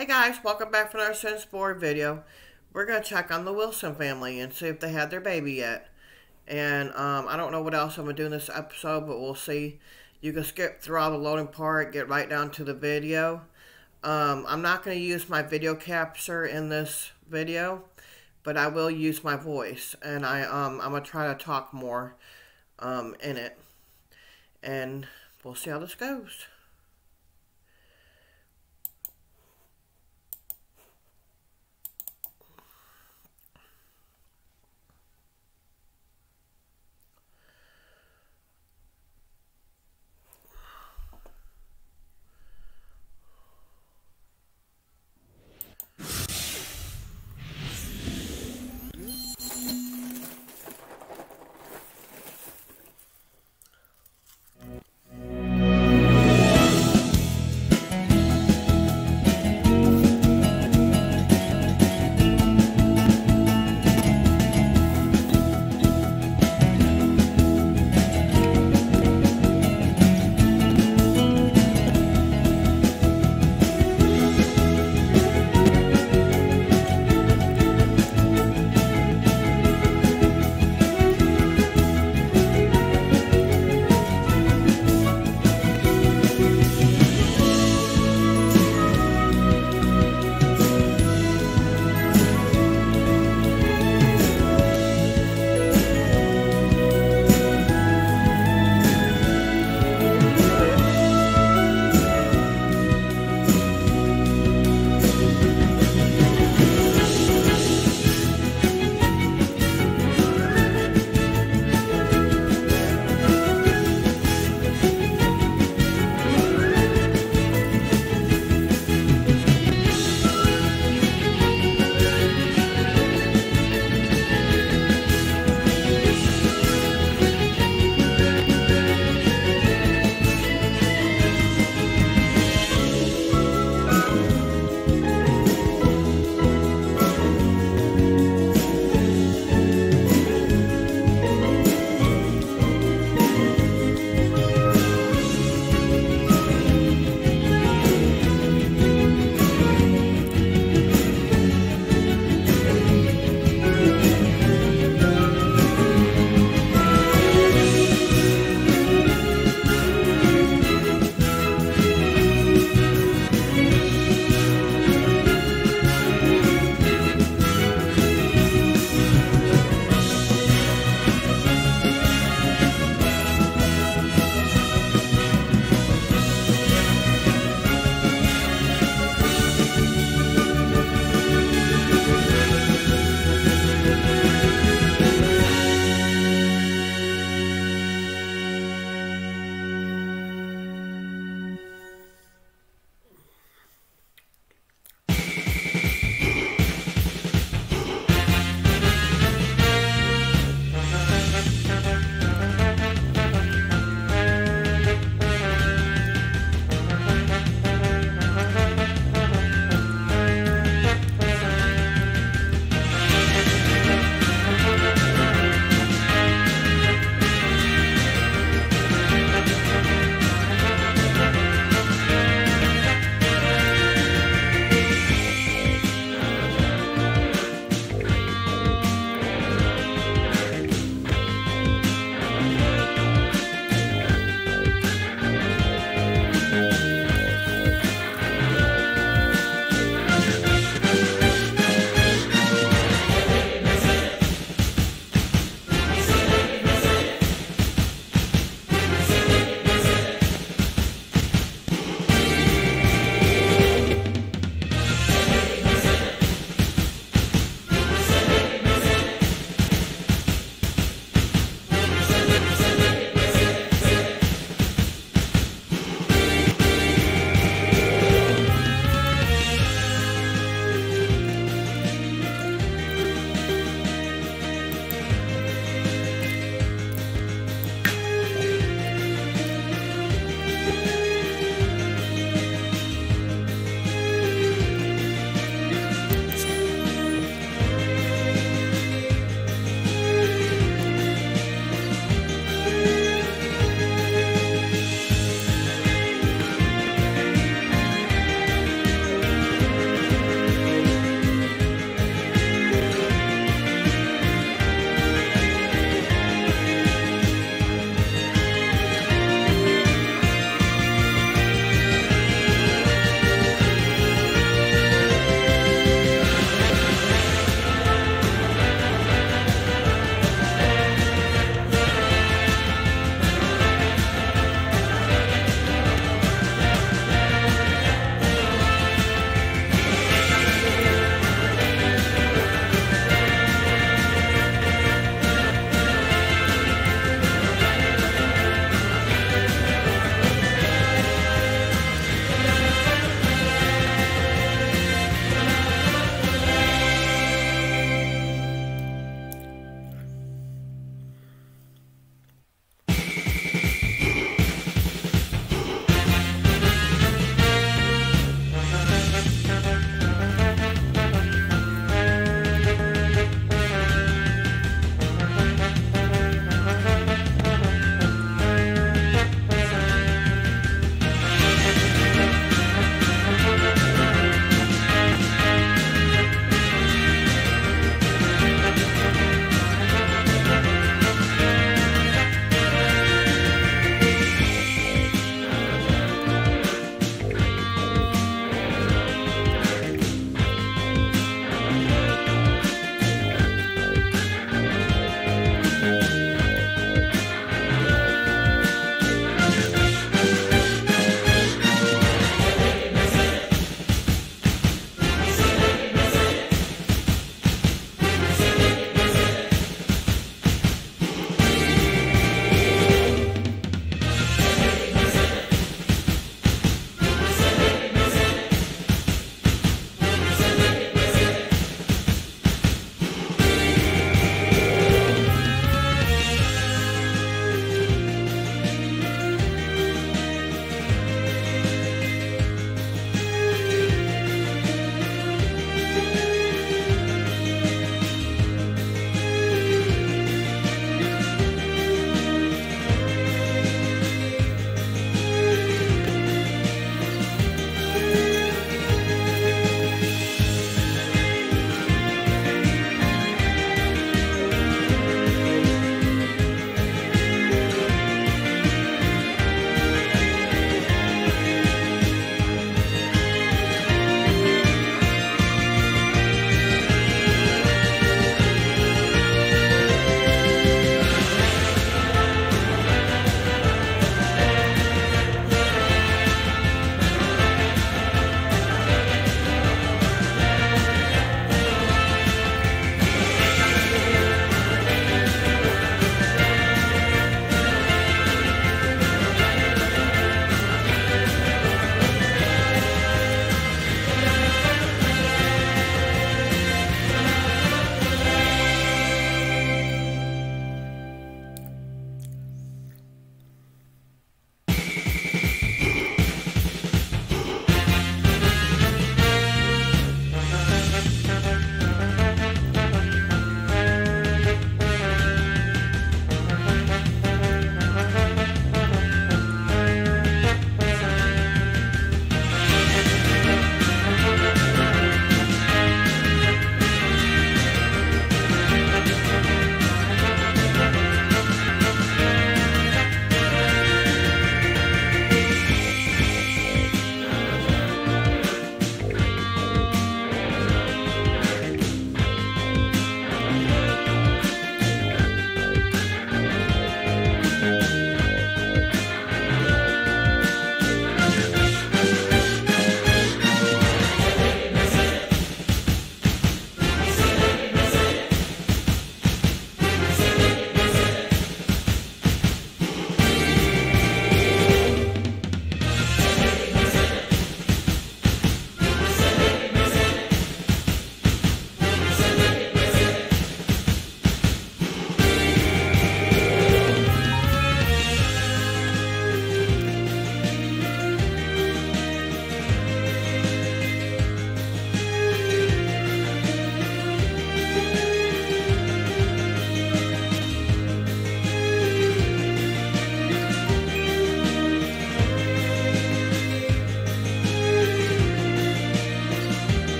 Hey guys, welcome back for another Sims 4 video. We're going to check on the Wilson family and see if they had their baby yet. And um, I don't know what else I'm going to do in this episode, but we'll see. You can skip through all the loading part, get right down to the video. Um, I'm not going to use my video capture in this video, but I will use my voice. And I, um, I'm going to try to talk more um, in it. And we'll see how this goes.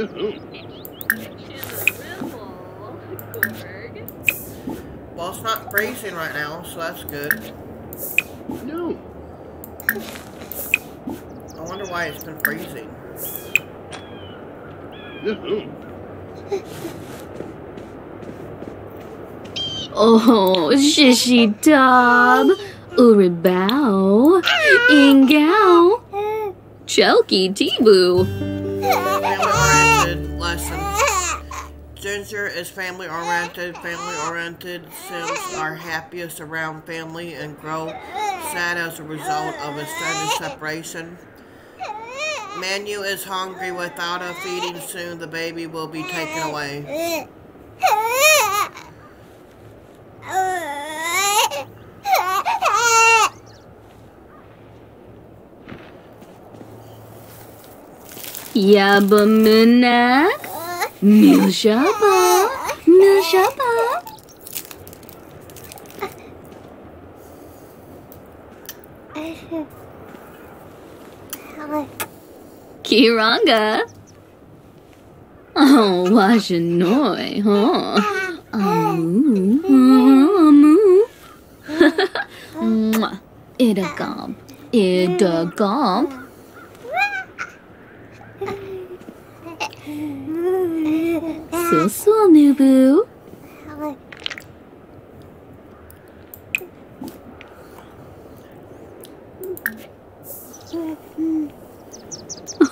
Well, it's not freezing right now, so that's good. No. I wonder why it's been freezing. No. Oh, shishi dub, uribao, ah! ingao, choky tibu. Is family-oriented. Family-oriented Sims are happiest around family and grow sad as a result of a sudden separation. Manu is hungry without a feeding soon. The baby will be taken away. Yaba munak, milshaba, milshaba. Kiranga. Oh, washanoi, huh? Mm-hmm. Amu, amu. Mwah. Idagomp, idagomp. So so, Nubu.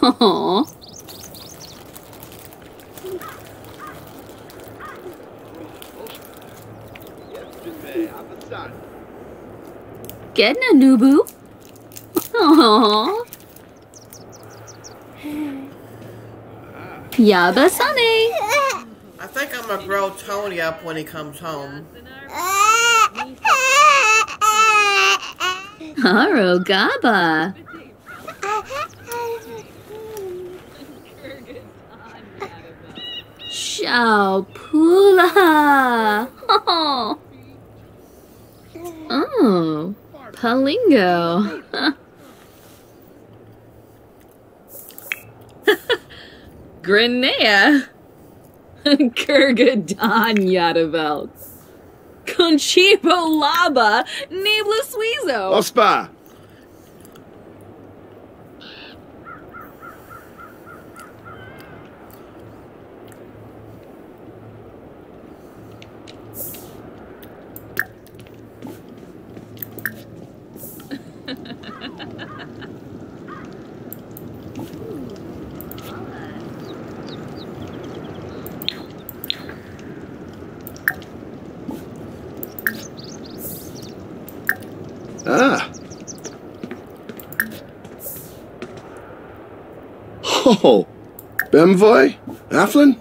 Aww. Getting a Nubu. Aww. Yaba Sunny. I think I'm gonna grow Tony up when he comes home. Haro Gaba. Shao Pula. Oh. oh. Palingo. Grenea. Kurgadon Yadavelt. Conchipo Laba. Nibla Suizo. Ospa. Ah. Oh, Bemvoy? Aflin?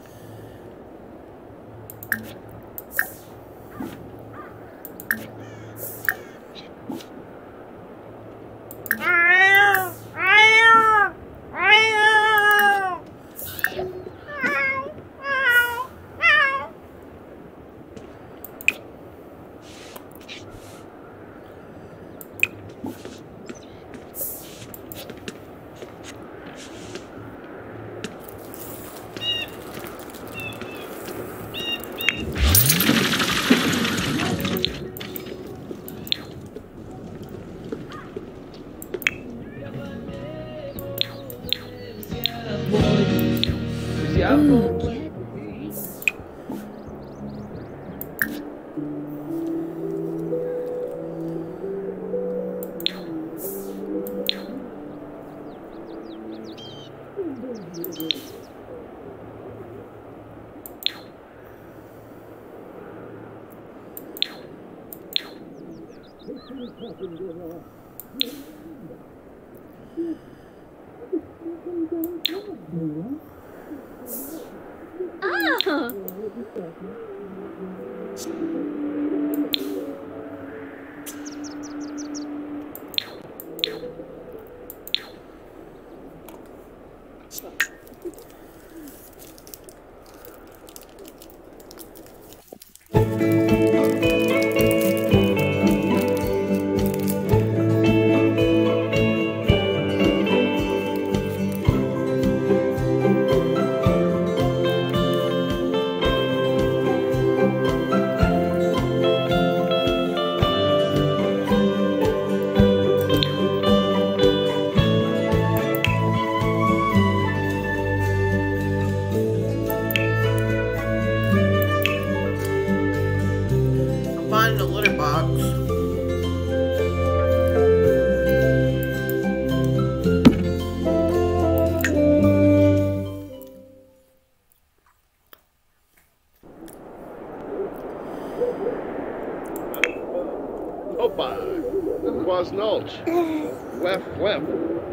Quas nulch. Wef wef.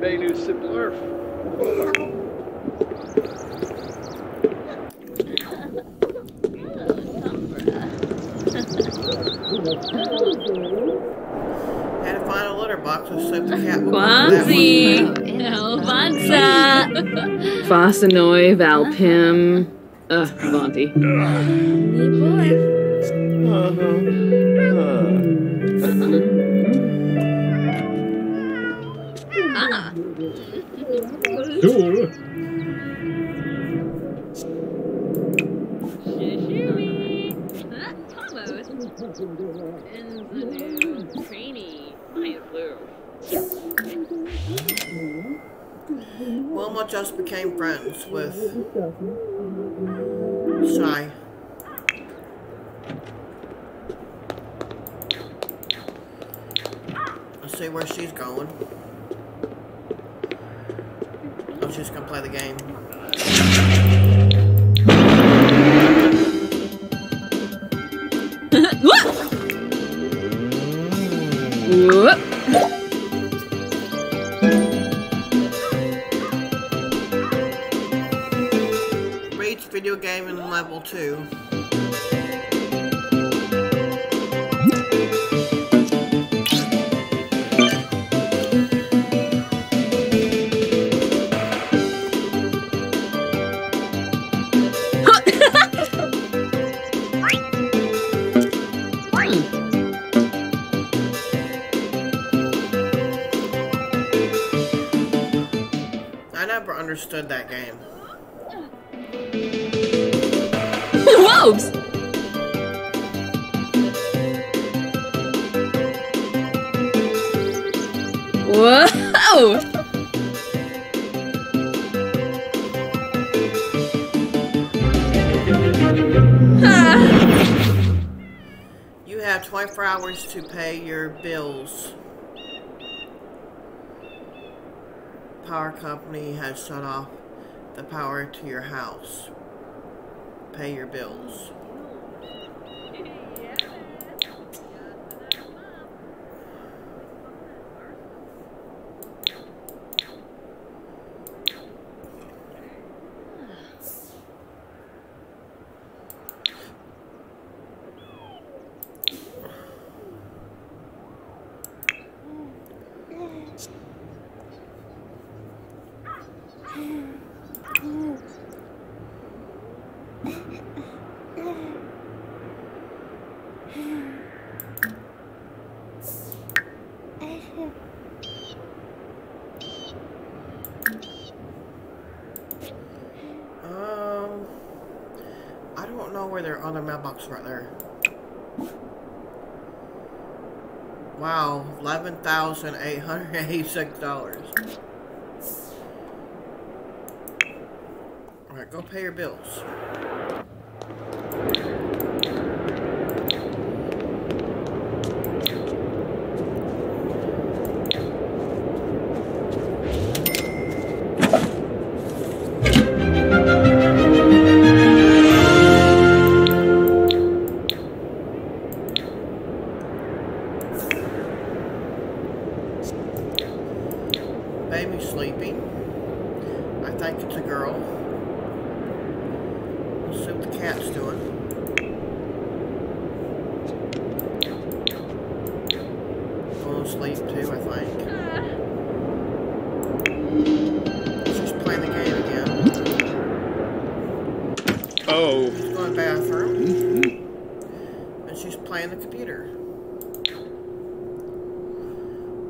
Benu siplerf. Had to find a litter box to soak the cat. would go that Quanzi! one. Elvanza! Fosanoi, Valpim. Uh, Vonti. Wilma just became friends with Shy. Let's see where she's going. Oh, she's gonna play the game. Whoop! Reach in level 2. I never understood that 24 to pay your bills. Power company has shut off the power to your house. Pay your bills. Um, I don't know where their other mailbox right there. Wow, eleven thousand eight hundred eighty-six dollars. All right, go pay your bills.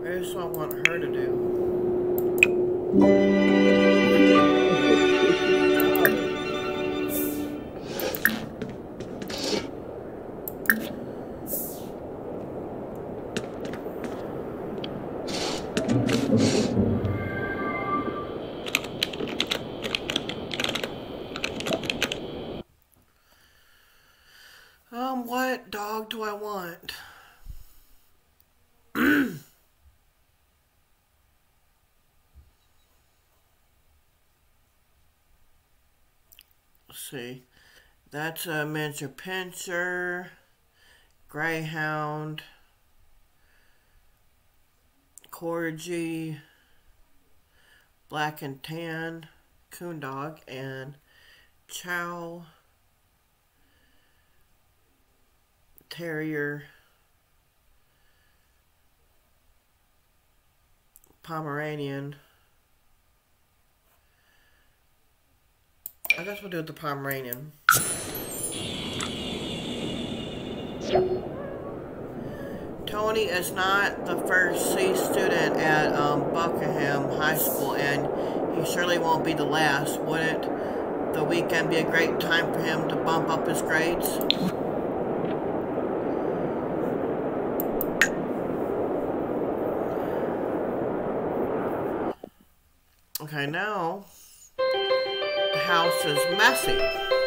Here's what I want her to do. That's a miniature greyhound, corgi, black and tan, coon dog, and chow. Terrier, Pomeranian. I guess we'll do the Pomeranian. Tony is not the first C student at um, Buckingham High School, and he surely won't be the last. Wouldn't the weekend be a great time for him to bump up his grades? Okay, now the house is messy.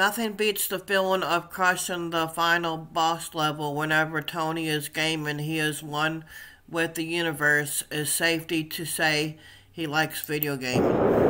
Nothing beats the feeling of crushing the final boss level whenever Tony is gaming. He is one with the universe. Is safety to say he likes video gaming.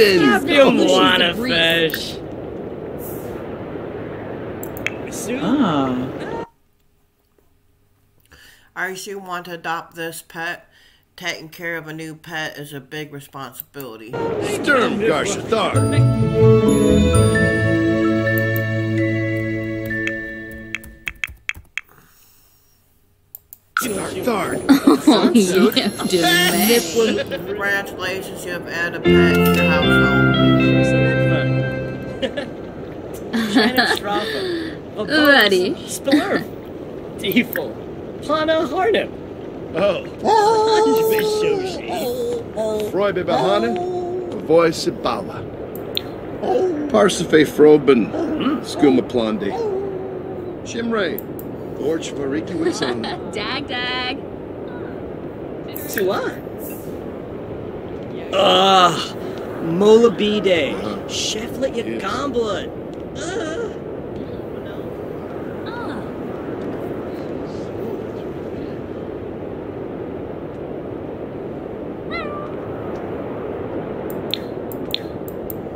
Captain You wanna fish? Ah. Are you sure want to adopt this pet? Taking care of a new pet is a big responsibility. Sturm Garshathar! Oh, yeah, dude. Congratulations, you have added a pet to your household. Kleine Strafe. Ready. Spilurf. Tiefel. Hana Harnip. Oh, oh. Anjbishoshi. Froibe Bahana, Voice Bala. Parsife Froben, Skuma Plandi. Shimray, Orch Variki Wixon. Dag, dag. Sua. Ugh. Molabide. Cheflet Yes. Yagamblet. Ugh. Ah.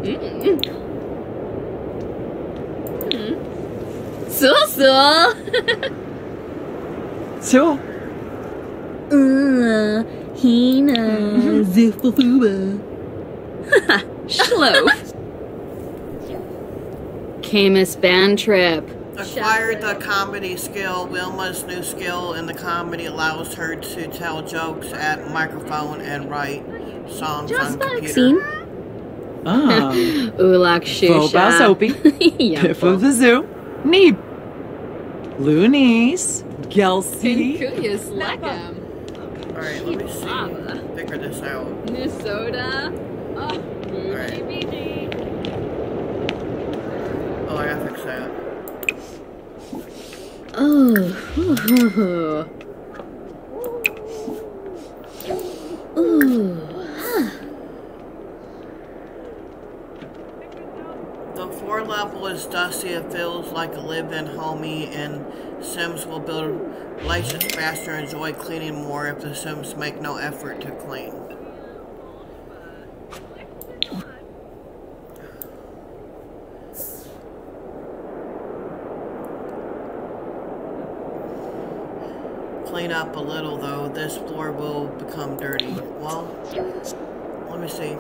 Mm. Mm. So, so. So, Uh, Hina, Ziffafuba. Schloaf. Camus band trip. Acquired the comedy skill. Wilma's new skill in the comedy allows her to tell jokes at microphone and write songs Just on computer. vaccine. ah, Ulak Faux Shusha. Soapy, yeah. Piff of the Zoo, Neeb, Loonies, Gelsey, Kuyas Lekam. Alright, let me see. Baba. Figure this out. Minnesota. Oh, Alright. BG. Oh, I gotta fix that. Oh. Ooh. The floor It feels like a live-in homie, and Sims will build relations faster and enjoy cleaning more if the Sims make no effort to clean. Clean up a little though. This floor will become dirty. Well, let me see.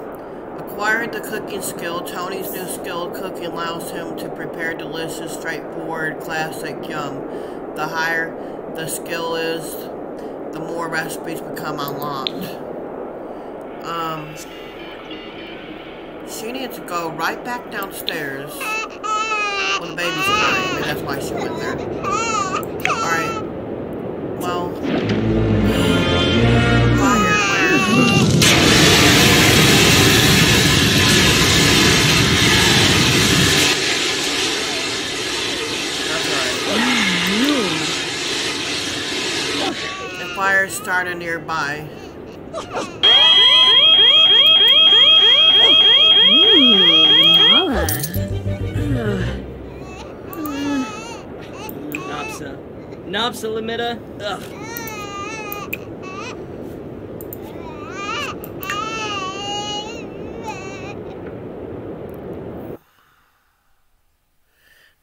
Acquired the cooking skill. Tony's new skill cooking allows him to prepare delicious, straightforward, classic yum. The higher the skill is, the more recipes become unlocked. Um, she needs to go right back downstairs when the baby's crying. Maybe that's why she went there. Started nearby. Napsa Limita. Ugh.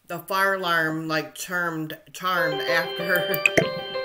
The fire alarm like charmed charmed after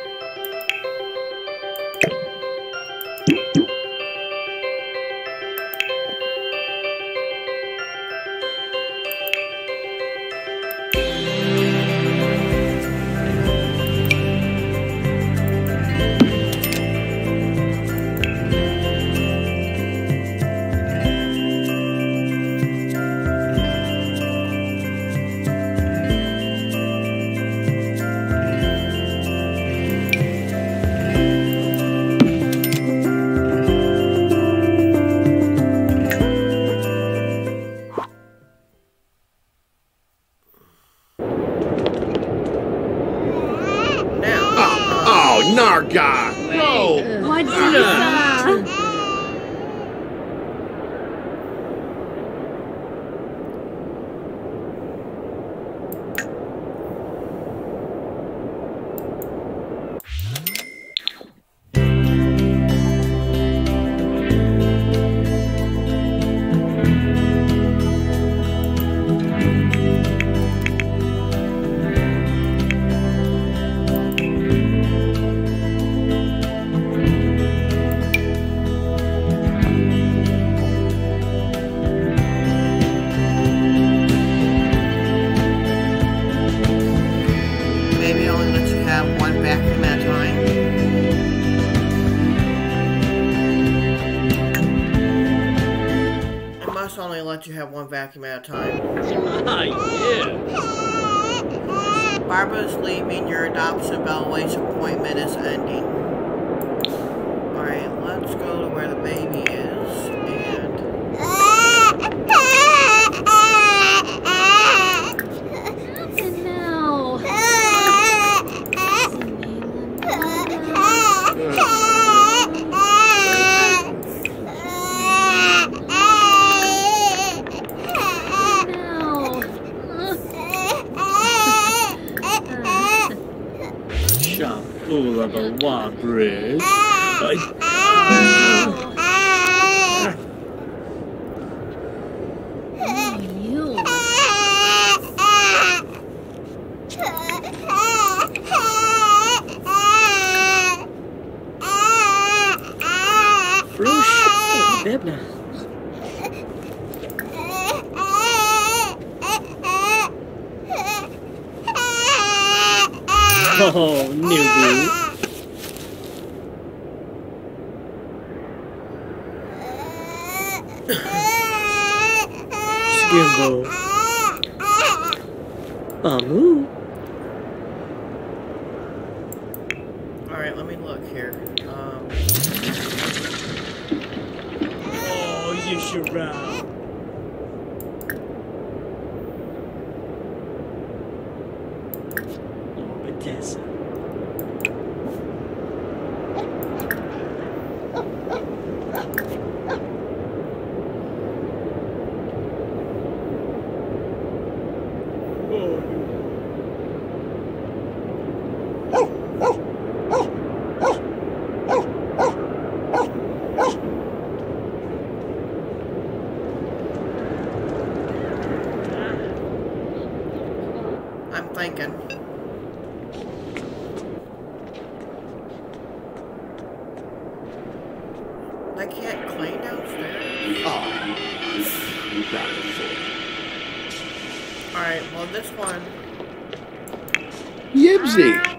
Barbara's leaving. Your adoption evaluation appointment is ending. Yibsy.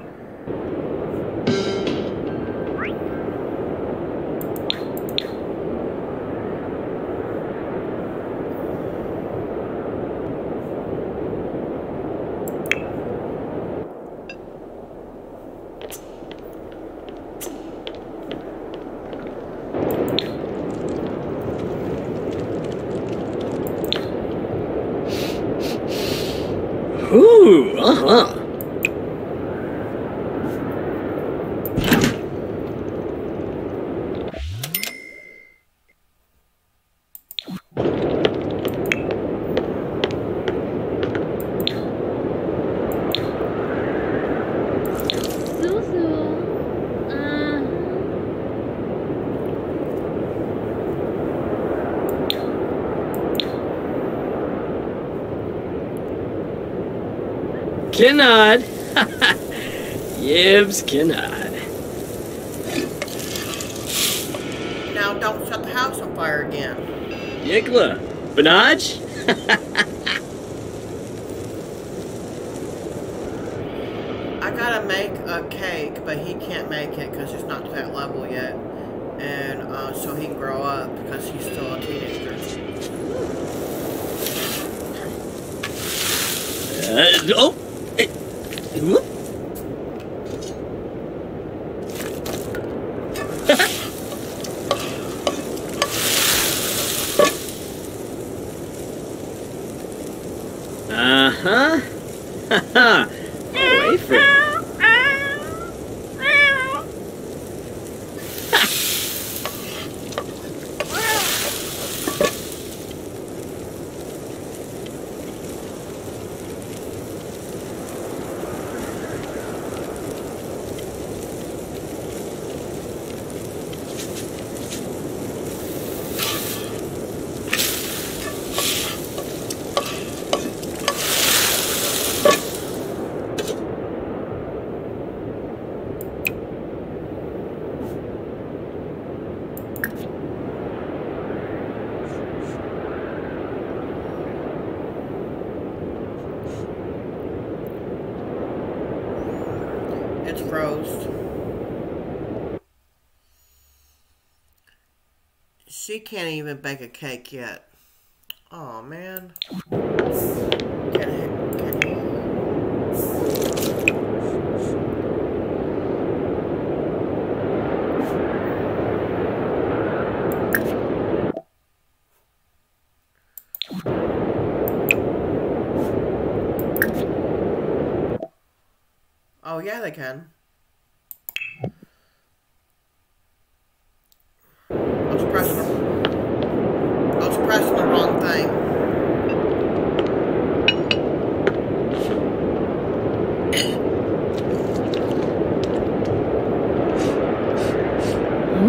Ooh, uh-huh. Susu. Uh, Kennard. Yibs Kennard. now don't set the house on fire again. Yikla. Benaj? I gotta make a cake, but he can't make it because he's not to that level yet. And uh, so he can grow up because he's still a teenager. Uh, oh. eh, whoop. uh-huh. Haha. Away from It's froze. She can't even bake a cake yet. Oh man. Oh yeah, they can. I was pressing the, I was pressing the wrong thing.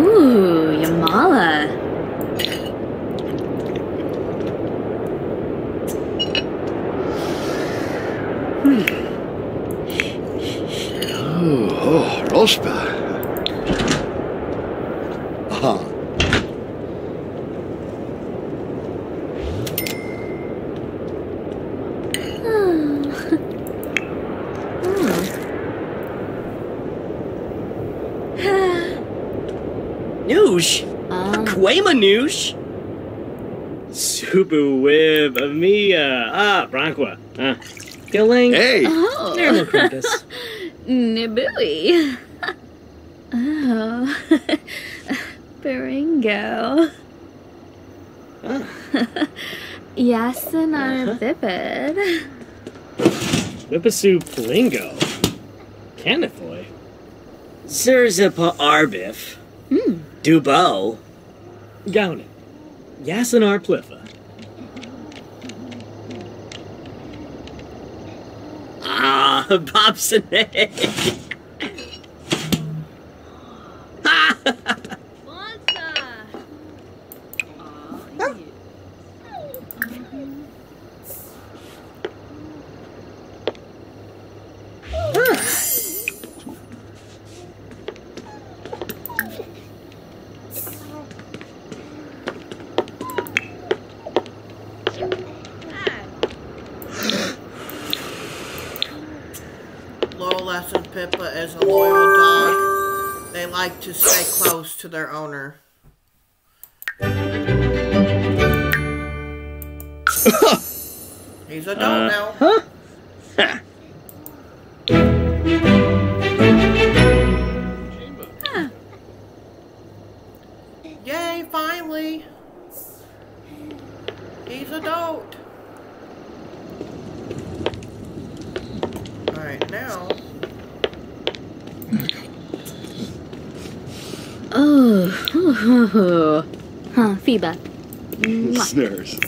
Ooh, Yamala. Oh, Rospa. Ah, Noosh. Um, Quema noosh. Subu Wib Amia. Ah, Branqua. Ah. Killing. hey! oh, Normal Krampus. Nibui. Oh, Baringo. Yasin are vivid. Whippasu Plingo. Canifoy. Zerzipa Arbif. Hmm. Dubo. Gownin. Yassinar Pliffa. Ah, Bobsonate. Loyal lesson Pippa is a loyal dog. They like to stay close their owner. Huh, feedback. Mwah. Snares.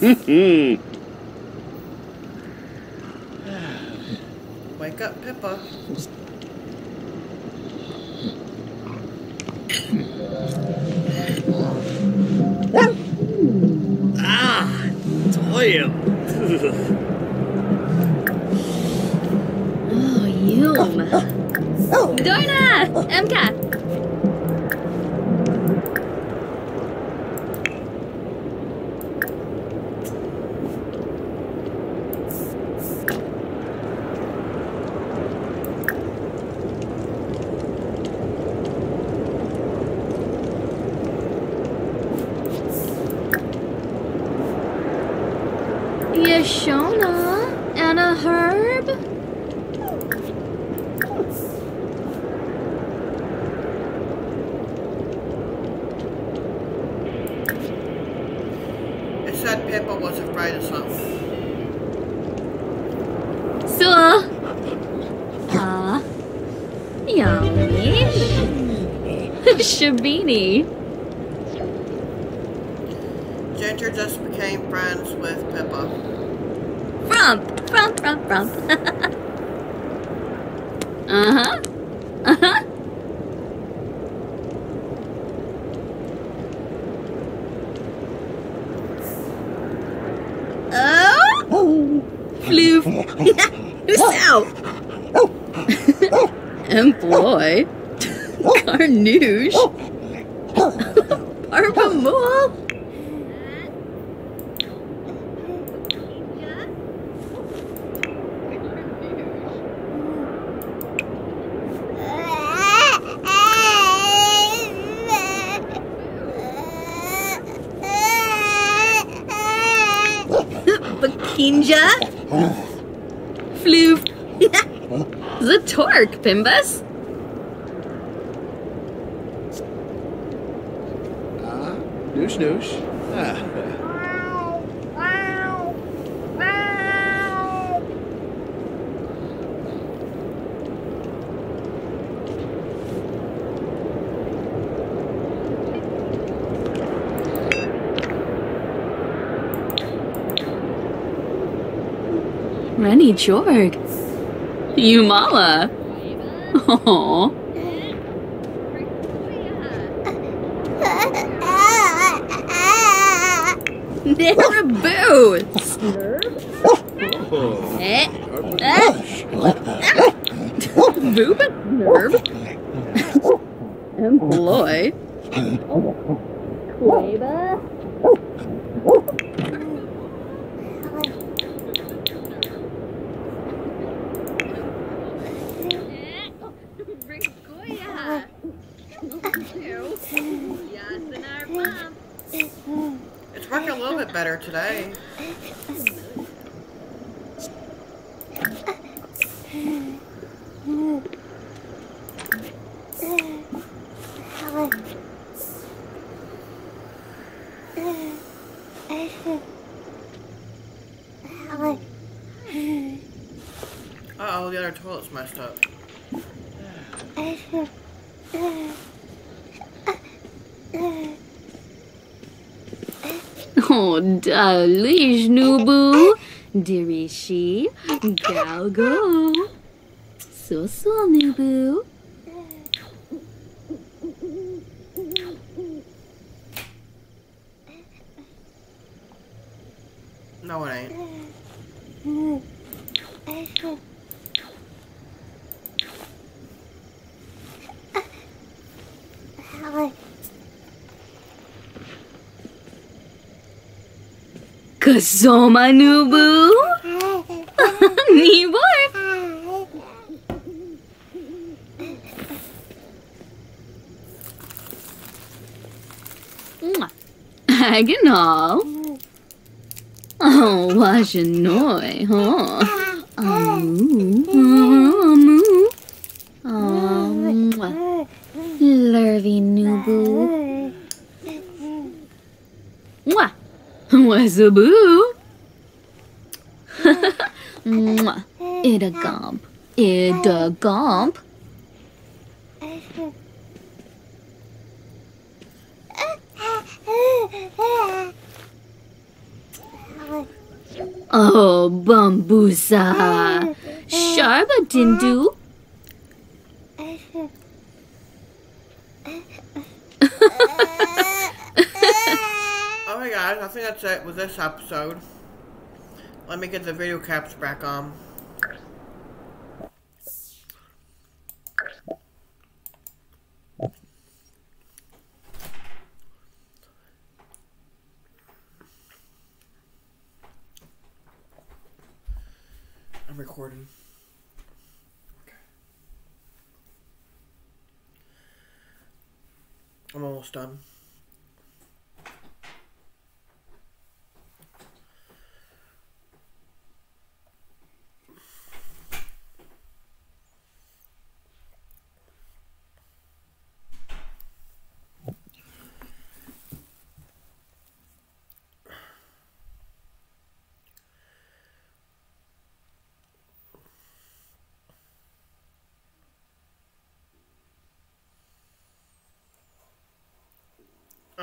Wake up, Pippa. ah, Toyo. Oh, Oh, Dorna! MCAT! Yashona and a herb? It said Pippa was afraid of something. So, ah, yummy. Shabini. Ginger just became friends with Pippa. Frump, frump, frump, frump. uh huh. Uh huh. Oh! Floof. Who's out? and boy. Carnouche. Parvamol. Kinja. Floof. the torque, Pimbus. Ah, noosh noosh. Ah. Rennie Jorg. Yumala. Aww. Never boots. Boob and nerve. Employ. Quaba. It's working a little bit better today. Oh, the other toilet's messed up. Oh, dalish, Nubu. Dirishi. Galgo. So, so, Nubu. No, it ain't. Kasoma, Nubu. Nibor. Agonal. Oh, Washanoi, huh? Mwah. Ida gomp. Ida gump. Oh, bambusa. Sharba dindu. Guys, I think that's it with this episode. Let me get the video caps back on. I'm recording. Okay. I'm almost done.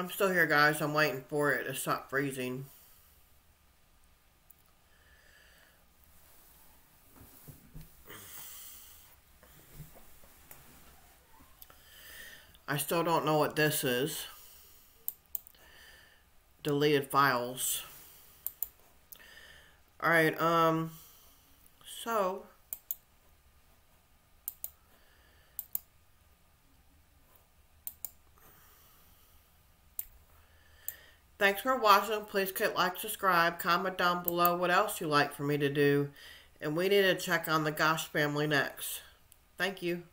I'm still here, guys. I'm waiting for it to stop freezing. I still don't know what this is. Deleted files. Alright, um, so, Thanks for watching. Please click like, subscribe, comment down below what else you like for me to do. And we need to check on the Goth family next. Thank you.